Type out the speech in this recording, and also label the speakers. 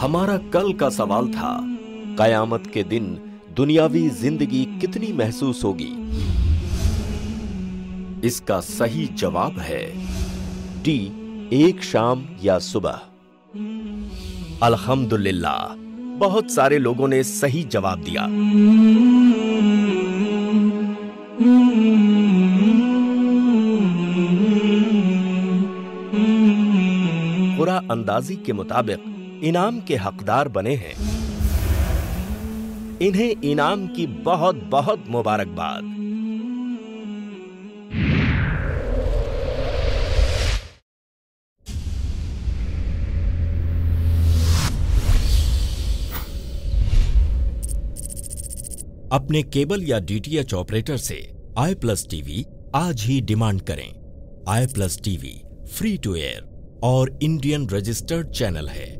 Speaker 1: हमारा कल का सवाल था, कयामत के दिन दुनियावी ज़िंदगी कितनी महसूस होगी? इसका सही जवाब है डी एक शाम या सुबह। अल्हम्दुलिल्लाह, बहुत सारे लोगों ने सही जवाब दिया। अंदाजी के मुताबिक इनाम के हकदार बने हैं। इन्हें इनाम की बहुत बहुत मुबारकबाद। अपने केबल या डीटीएच ऑपरेटर से आई प्लस टीवी आज ही डिमांड करें। I plus TV free to air और इंडियन रजिस्टर्ड चैनल है।